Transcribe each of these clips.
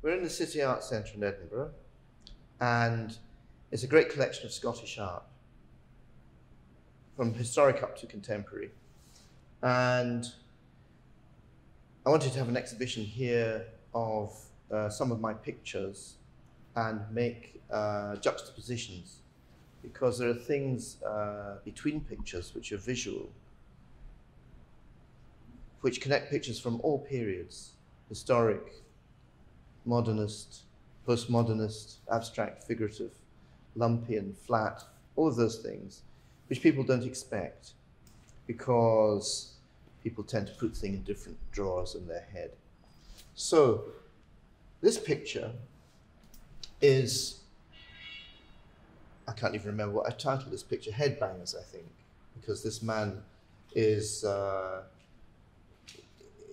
We're in the City Arts Centre in Edinburgh, and it's a great collection of Scottish art, from historic up to contemporary. And I wanted to have an exhibition here of uh, some of my pictures and make uh, juxtapositions because there are things uh, between pictures which are visual, which connect pictures from all periods historic, modernist, postmodernist, abstract, figurative, Lumpian, flat, all of those things, which people don't expect because people tend to put things in different drawers in their head. So, this picture is, I can't even remember what I titled this picture, Headbangers, I think, because this man is uh,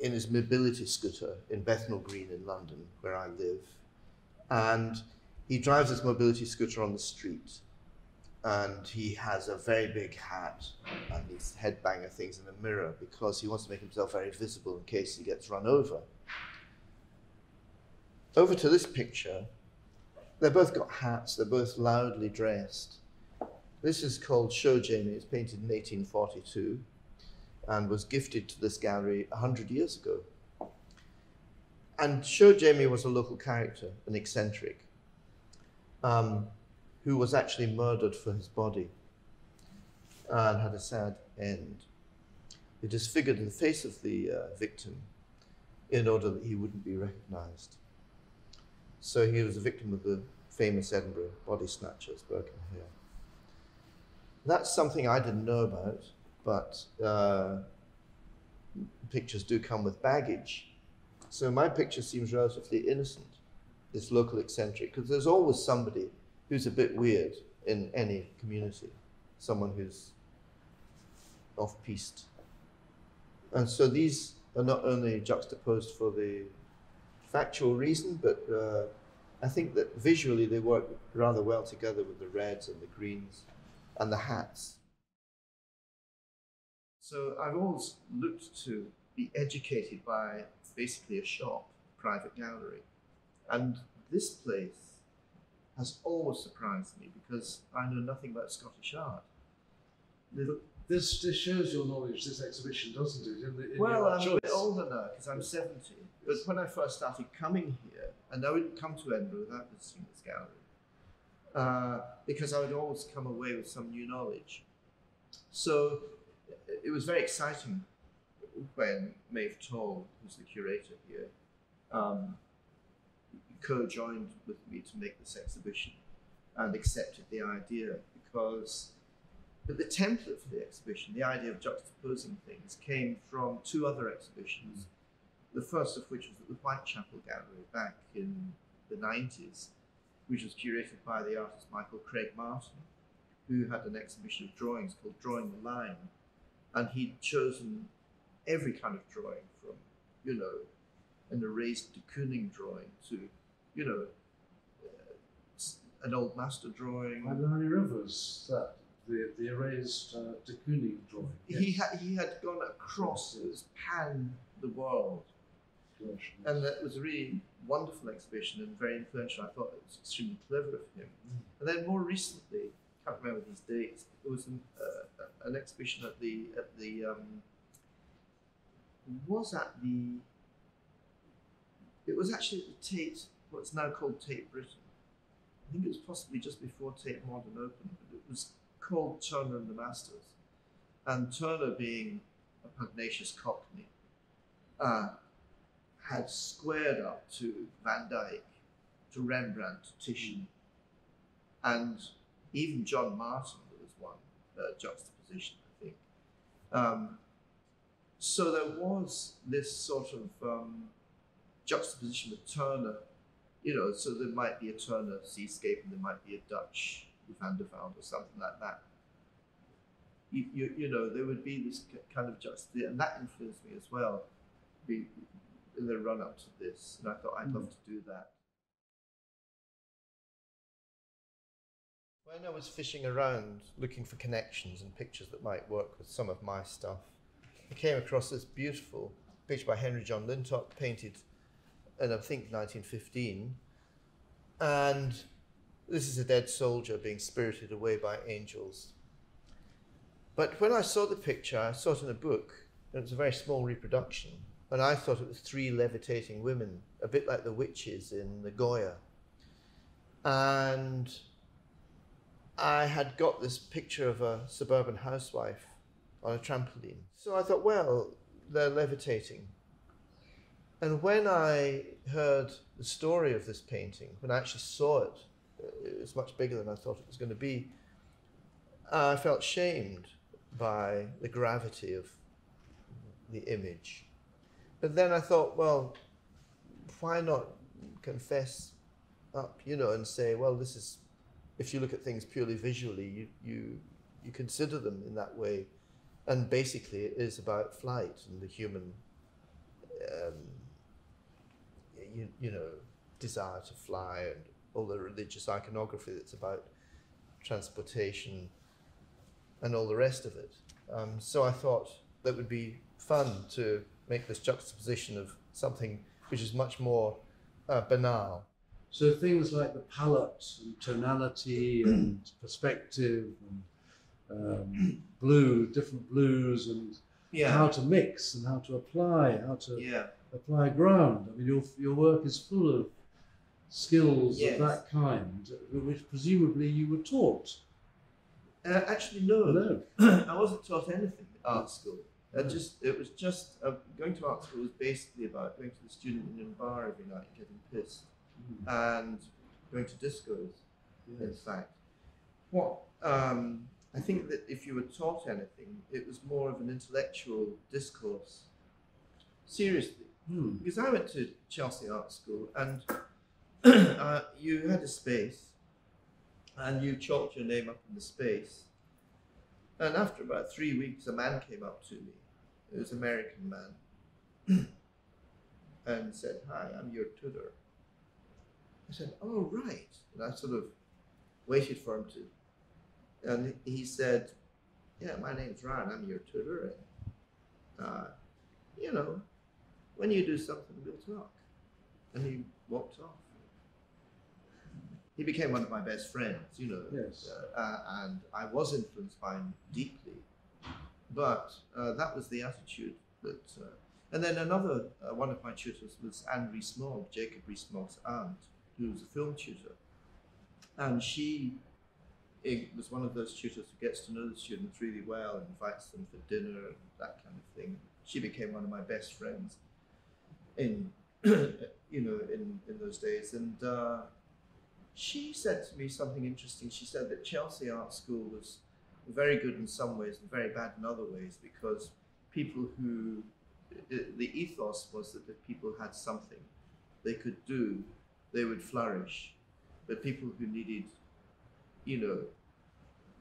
in his mobility scooter in Bethnal Green in London, where I live. And he drives his mobility scooter on the street. And he has a very big hat and these headbanger things in a mirror because he wants to make himself very visible in case he gets run over. Over to this picture, they've both got hats, they're both loudly dressed. This is called Show Jamie, it's painted in 1842 and was gifted to this gallery 100 years ago. And Show Jamie was a local character, an eccentric, um, who was actually murdered for his body and had a sad end. They disfigured the face of the uh, victim in order that he wouldn't be recognized. So he was a victim of the famous Edinburgh body snatchers, Burke Hare. That's something I didn't know about but uh, pictures do come with baggage. So my picture seems relatively innocent, this local eccentric, because there's always somebody who's a bit weird in any community, someone who's off-piste. And so these are not only juxtaposed for the factual reason, but uh, I think that visually they work rather well together with the reds and the greens and the hats. So I've always looked to be educated by basically a shop, a private gallery. And this place has always surprised me because I know nothing about Scottish art. this, this shows your knowledge, this exhibition, doesn't it? In the, in well, I'm choice. a bit older now because I'm 70. But when I first started coming here, and I wouldn't come to Edinburgh without visiting this gallery, uh, because I would always come away with some new knowledge. So it was very exciting when Maeve Toll, who's the curator here, um, co-joined with me to make this exhibition and accepted the idea because but the template for the exhibition, the idea of juxtaposing things, came from two other exhibitions. The first of which was at the Whitechapel Gallery back in the 90s, which was curated by the artist Michael Craig Martin, who had an exhibition of drawings called Drawing the Line, and he'd chosen every kind of drawing from, you know, an erased de Kooning drawing to, you know, uh, an old master drawing. By Larry Rivers, that the, the erased uh, de Kooning drawing. Yes. He had he had gone across, it was pan the world. Gosh, and that was a really wonderful exhibition and very influential. I thought it was extremely clever of him. Mm. And then more recently, can't remember these dates, it was an, uh, an exhibition at the at the um, was at the it was actually at the Tate what's now called Tate Britain. I think it was possibly just before Tate Modern opened, but it was called Turner and the Masters. And Turner being a pugnacious cockney, uh, had squared up to Van Dyck, to Rembrandt, to Titian, and even John Martin, there was one uh, juxtaposition I think. Um, so there was this sort of um, juxtaposition with Turner, you know, so there might be a Turner seascape and there might be a Dutch Van der Velde or something like that. You, you, you know, there would be this kind of juxtaposition, and that influenced me as well be, in the run up to this. And I thought I'd mm. love to do that. When I was fishing around looking for connections and pictures that might work with some of my stuff, I came across this beautiful picture by Henry John Lintott, painted and I think 1915. And this is a dead soldier being spirited away by angels. But when I saw the picture, I saw it in a book, and it was a very small reproduction. And I thought it was three levitating women, a bit like the witches in the Goya. And I had got this picture of a suburban housewife on a trampoline. So I thought, well, they're levitating. And when I heard the story of this painting, when I actually saw it, it was much bigger than I thought it was going to be. I felt shamed by the gravity of the image. But then I thought, well, why not confess up, you know, and say, well, this is, if you look at things purely visually, you, you, you consider them in that way. And basically, it is about flight and the human, um, you, you know, desire to fly and all the religious iconography that's about transportation and all the rest of it. Um, so I thought that would be fun to make this juxtaposition of something which is much more uh, banal. So things like the palette and tonality and perspective and um, blue, different blues and Yeah. how to mix and how to apply, how to yeah. apply ground. I mean, your, your work is full of skills Yes. of that kind, which presumably you were taught. Uh, actually, no. No. I wasn't taught anything at art school. I just it was just uh, going to art school was basically about going to the student union bar every night and getting pissed and going to discos. In fact, what um, I think that if you were taught anything, it was more of an intellectual discourse. Seriously, Hmm. because I went to Chelsea Art School and uh, you had a space and you chalked your name up in the space. And after about three weeks, a man came up to me. It was an American man and said, Hi, I'm your tutor. I said, Oh, right. And I sort of waited for him to. And he said, Yeah, my name's Ryan. I'm your tutor. And, uh, you know, when you do something, we'll talk. And he walked off. He became one of my best friends, you know. Yes. Uh, uh, and I was influenced by him deeply. But uh, that was the attitude that. Uh, and then another uh, one of my tutors was Anne Rees-Mogg, Jacob Rees-Mogg's aunt, who was a film tutor. And she eh, was one of those tutors who gets to know the students really well and invites them for dinner and that kind of thing. She became one of my best friends in, you know, in, in those days. And uh, she said to me something interesting. She said that Chelsea Art School was very good in some ways and very bad in other ways because people who the ethos was that if people had something they could do, they would flourish. But people who needed, you know,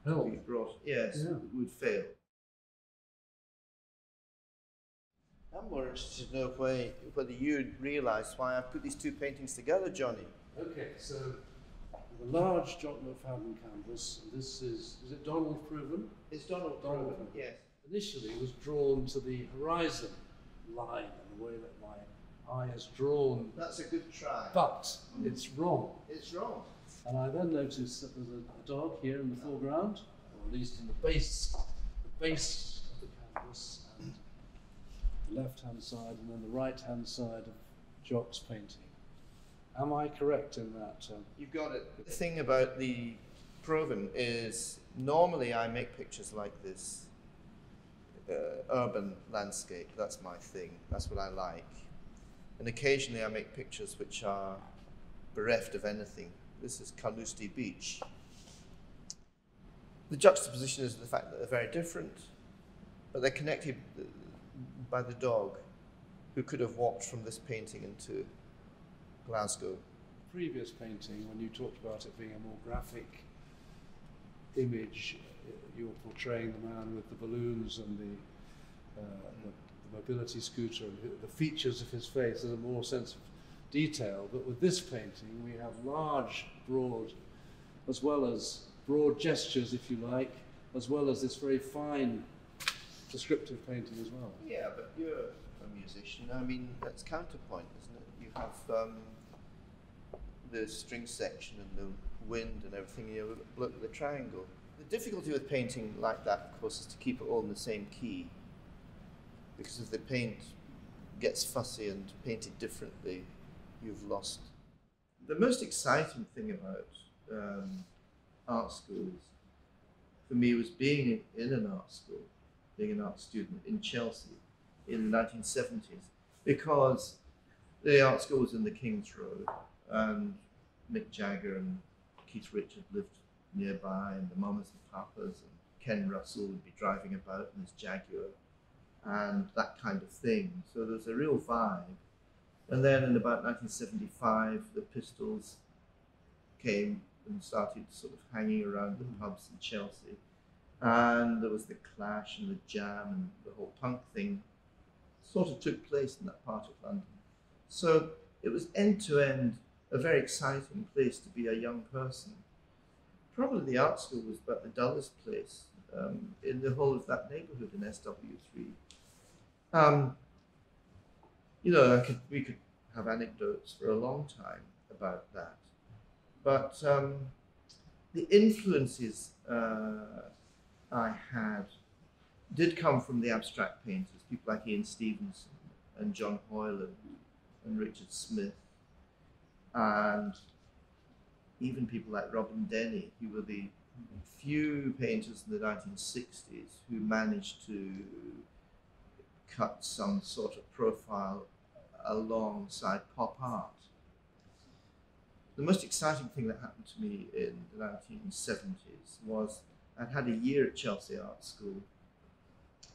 to Help. be brought, yes, Yeah. would fail. I'm more interested to know why, whether you realise why I put these two paintings together, Johnny. Okay, so the large Jock McFadyen canvas, and this is, is it Donald Provan? It's Donald Donald. Trump, yes. Initially it was drawn to the horizon line and the way that my eye is drawn, That's a good try. but it's wrong. it's wrong. And I then noticed that there's a, a dog here in the foreground, or at least in the base, the base of the canvas, and the left-hand side, and then the right-hand side of Jock's painting. Am I correct in that? Um, You've got it. The thing about the Provan is normally I make pictures like this, uh, urban landscape. That's my thing. That's what I like. And occasionally I make pictures which are bereft of anything. This is Carnoustie Beach. The juxtaposition is the fact that they're very different, but they're connected by the dog, who could have walked from this painting into Glasgow. previous painting, when you talked about it being a more graphic image, uh, you were portraying the man with the balloons and the, uh, the mobility scooter and the- features of his face. There's a more sense of detail. But with this painting, we have large, broad, as well as broad gestures, if you like, as well as this very fine descriptive painting as well. Yeah, but you're a musician. I mean, that's counterpoint, isn't it? You have um, the string section and the wind and everything, you know, look at the triangle. The difficulty with painting like that, of course, is to keep it all in the same key. Because if the paint gets fussy and painted differently, you've lost. The most exciting thing about um, art schools for me was being in, an art school, being an art student in Chelsea in the 1970s, because the art school was in the King's Road, and Mick Jagger and Keith Richard lived nearby, and the Mamas and Papas, and Ken Russell would be driving about in his Jaguar, and that kind of thing. So there's a real vibe. And then in about 1975, the Pistols came and started sort of hanging around the pubs in Chelsea. And there was the Clash and the Jam and the whole punk thing sort of took place in that part of London. So it was end to end a very exciting place to be a young person. Probably the art school was about the dullest place um, in the whole of that neighbourhood in SW3. Um, you know, could, we could have anecdotes for a long time about that. But um, the influences uh, I had did come from the abstract painters, people like Ian Stephenson and John Hoyland and Richard Smith, and even people like Robyn Denny, who were the few painters in the 1960s who managed to cut some sort of profile alongside pop art. The most exciting thing that happened to me in the 1970s was I'd had a year at Chelsea Art School,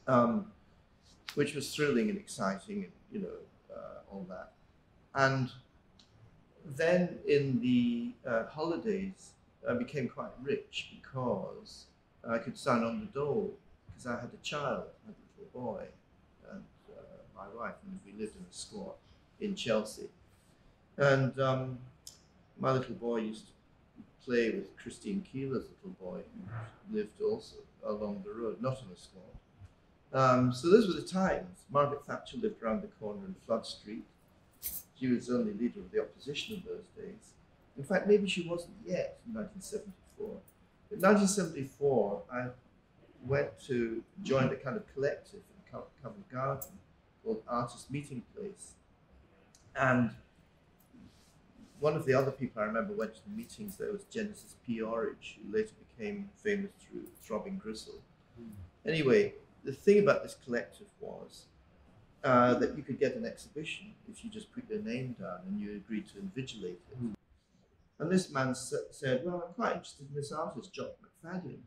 um, which was thrilling and exciting, and you know, uh, all that. And then in the uh, holidays, I became quite rich because I could sign on the door because I had a child, I had a little boy, and uh, my wife, and we lived in a squat in Chelsea. And um, my little boy used to play with Christine Keeler's little boy, who lived also along the road, not in a squat. Um, so those were the times. Margaret Thatcher lived around the corner in Flood Street. She was the only leader of the opposition in those days. In fact, maybe she wasn't yet in 1974. In 1974, I went to join a kind of collective in Covent Garden called Artist Meeting Place. And one of the other people I remember went to the meetings there was Genesis P. Orridge, who later became famous through Throbbing Gristle. Mm. Anyway, the thing about this collective was uh, that you could get an exhibition if you just put your name down and you agreed to invigilate it. Mm. And this man said, Well, I'm quite interested in this artist, Jock McFadyen.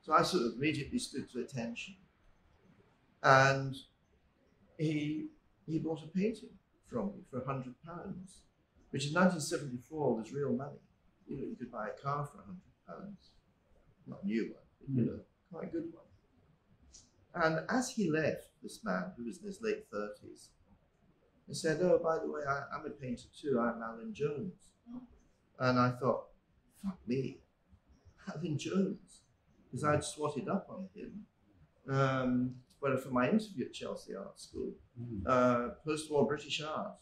So I sort of immediately stood to attention. And he, he bought a painting from me for £100, which in 1974 was real money. You know, you could buy a car for £100, not a new one, but, you hmm. know, quite a good one. And as he left, this man, who was in his late 30s, he said, Oh, by the way, I, am a painter too. I'm Alan Jones. And I thought, fuck me, Alan Jones. Because I'd swatted up on him. Um, well, for my interview at Chelsea Art School, mm. uh, post-war British art,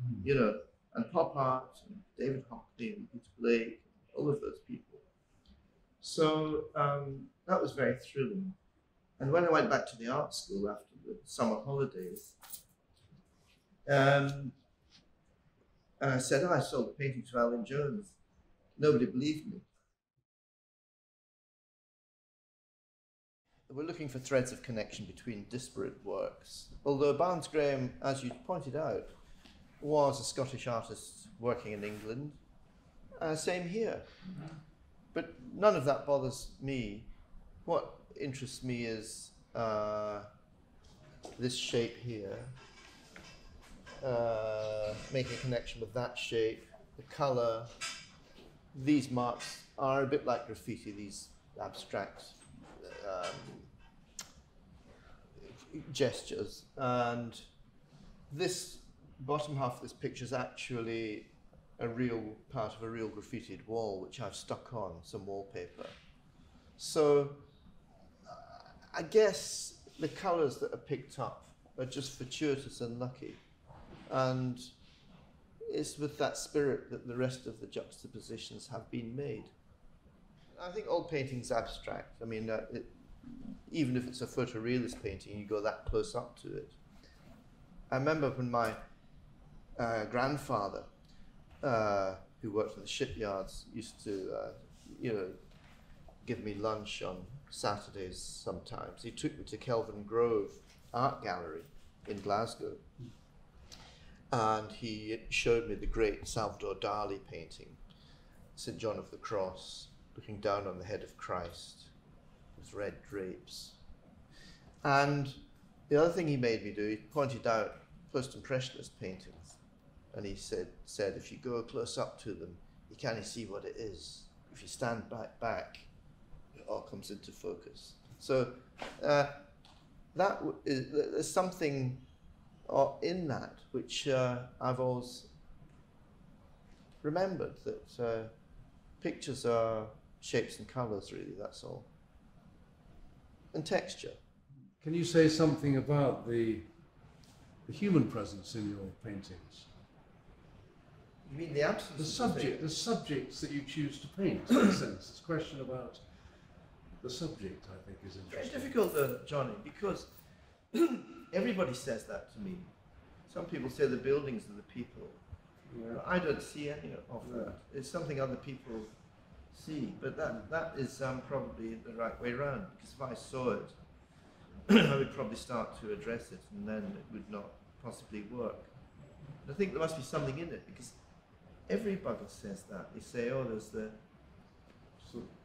mm. you know, and pop art, and David Hockney and Peter Blake, and all of those people. So um, that was very thrilling. And when I went back to the art school after the summer holidays, um, and I said, oh, I sold the painting to Alan Jones. Nobody believed me. We're looking for threads of connection between disparate works. Although Barns-Graham, as you pointed out, was a Scottish artist working in England, uh, same here. But none of that bothers me. What interests me is uh, this shape here, uh, making a connection with that shape, the color. These marks are a bit like graffiti, these abstract um, gestures. And this bottom half of this picture is actually a real part of a real graffitied wall, which I've stuck on some wallpaper. So I guess the colours that are picked up are just fortuitous and lucky. And it's with that spirit that the rest of the juxtapositions have been made. I think all painting's abstract. I mean, uh, it, even if it's a photorealist painting, you go that close up to it. I remember when my uh, grandfather, uh, who worked in the shipyards, used to, uh, you know, give me lunch on Saturdays sometimes. He took me to Kelvingrove Art Gallery in Glasgow. And he showed me the great Salvador Dali painting, St. John of the Cross, looking down on the head of Christ with red drapes. And the other thing he made me do, he pointed out post impressionist paintings. And he said, said, if you go close up to them, you can't see what it is. If you stand back, back, it all comes into focus. So uh, that is, there's something uh, in that which uh, I've always remembered that uh, pictures are shapes and colours, really, that's all. And texture. Can you say something about the, the human presence in your paintings? You mean the absence The subject, the subjects that you choose to paint, in a sense. It's a question about the subject, I think, is interesting. difficult, though, Johnny, because everybody says that to me. Some people say the buildings are the people. Yeah. I don't see any of No. that. It's something other people see, but that that is um, probably the right way round. Because if I saw it, I would probably start to address it, and then it would not possibly work. And I think there must be something in it because everybody says that. They say, "Oh, there's the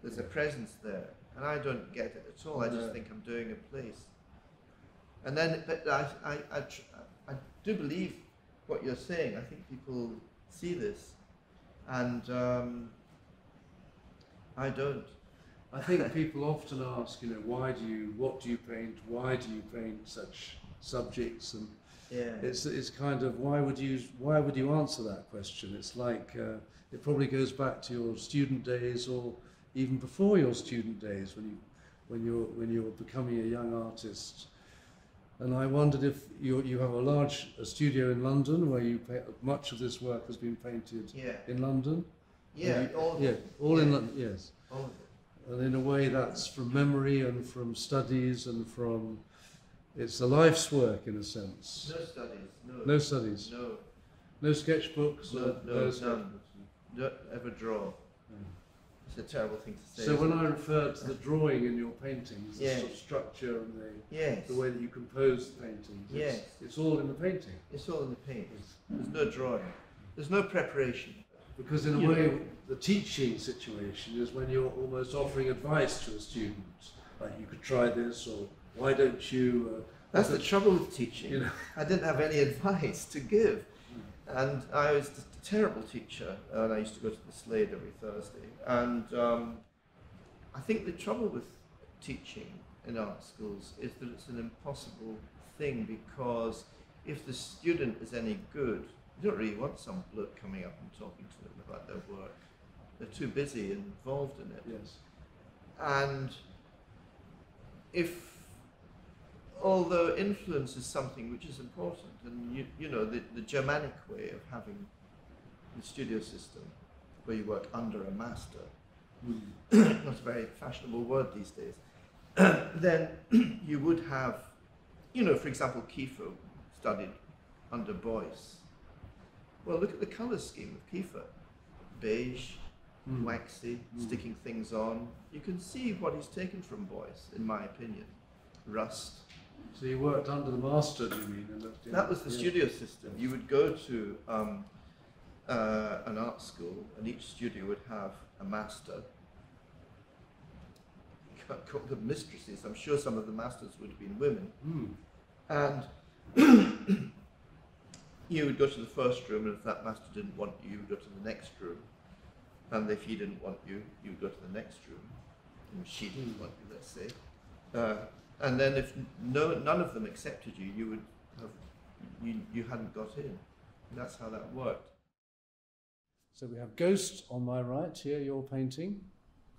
there's a presence there," and I don't get it at all. I just think I'm doing a place. And then, but I, I, I, tr- I do believe what you're saying. I think people see this, and um, I don't. I think people often ask, you know, why do you, what do you paint, why do you paint such subjects, and Yeah. it's it's kind of why would you why would you answer that question? It's like uh, it probably goes back to your student days or even before your student days when you when you're when you're becoming a young artist. And I wondered if you you have a large a studio in London where you pay, much of this work has been painted yeah. in London. Yeah. you- all yeah, all in London. Yes. All. And in a way, that's from memory and from studies and from. It's a life's work in a sense. No studies. No. No studies, No. no sketchbooks, No, no, none. sketchbooks. Don't ever draw. Mm. It's a terrible thing to say. So when isn't I it? referred to the drawing in your paintings, the Yeah. sort of structure and the, yes, the way that you compose the paintings, it's, Yes. it's all in the painting. it's all in the paint. There's no drawing. There's no preparation. Because in a You way, know. the teaching situation is when you're almost offering advice to a student, like you could try this, or why don't you? Uh, That's the trouble with teaching. You know. I didn't have any advice to give. And I was a terrible teacher, and I used to go to the Slade every Thursday. And um, I think the trouble with teaching in art schools is that it's an impossible thing because if the student is any good, you don't really want some bloke coming up and talking to them about their work. They're too busy and involved in it. Yes. And if, although influence is something which is important, and you, you know, the, the Germanic way of having the studio system, where you work under a master, Mm. not a very fashionable word these days, then you would have, you know, for example, Kiefer studied under Beuys. Well, look at the colour scheme of Kiefer. Beige, Mm. waxy, Mm. sticking things on. You can see what he's taken from Beuys, in my opinion. Rust. So you worked under the master, do you mean? looked That was the yeah. studio system. You would go to um, uh, an art school, and each studio would have a master. Them mistresses. I'm sure some of the masters would have been women. Mm. And you would go to the first room, and if that master didn't want you, you would go to the next room. And if he didn't want you, you would go to the next room. And she didn't want you, let's say. Uh, and then if no, none of them accepted you, you would have, you, you hadn't got in. And that's how that worked. So we have Ghost on my right here, your painting,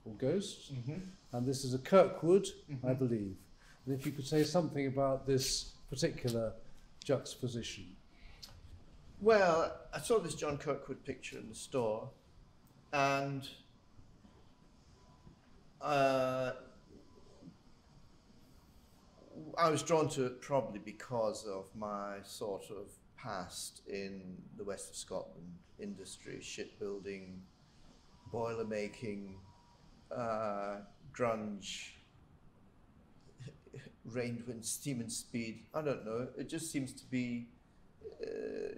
called Ghost. Mm-hmm. And this is a Kirkwood, I Mhm. believe. And if you could say something about this particular juxtaposition. Well, I saw this John Kirkwood picture in the store, and uh, I was drawn to it probably because of my sort of past in the west of Scotland industry, shipbuilding, boiler making, uh, grunge, rain, wind, steam and speed. I don't know. It just seems to be uh,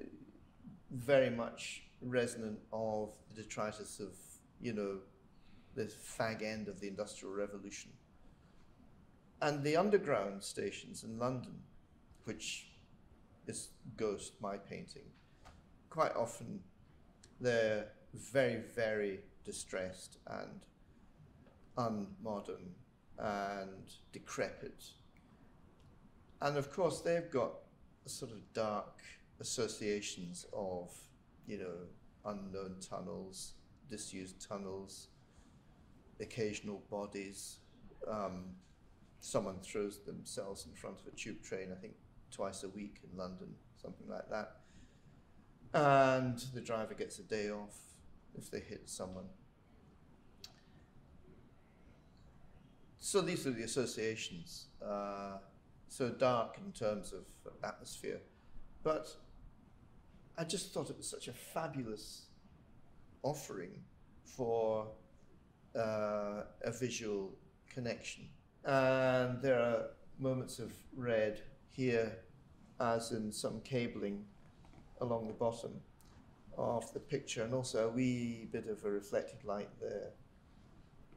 very much resonant of the detritus of, you know, the fag end of the Industrial Revolution. And the underground stations in London, which is Ghost, my painting, quite often they're very, very distressed and unmodern and decrepit. And of course, they've got sort of dark associations of, you know, unknown tunnels, disused tunnels, occasional bodies. Um, someone throws themselves in front of a tube train, I think twice a week in London, something like that. And the driver gets a day off if they hit someone. So these are the associations. Uh, so dark in terms of atmosphere. But I just thought it was such a fabulous offering for uh, a visual connection. And there are moments of red here, as in some cabling along the bottom of the picture, and also a wee bit of a reflected light there.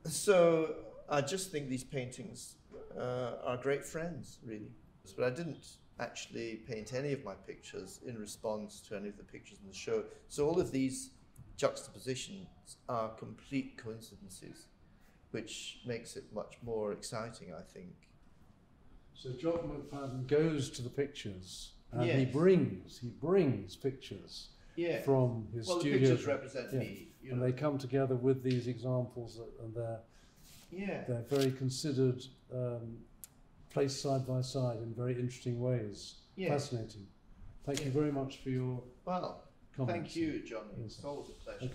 So I just think these paintings uh, are great friends, really. But I didn't actually paint any of my pictures in response to any of the pictures in the show. So all of these juxtapositions are complete coincidences, which makes it much more exciting, I think. So Jock McFadyen goes to the pictures and he brings he brings pictures Yeah. from his well, the pictures represent Yeah. me. You and know. they come together with these examples that- and they're yeah. they're very considered um, placed side by side in very interesting ways. Yeah. Fascinating. Thank you very much for your Well, comments. thank you. Yes. It's always a pleasure. Okay.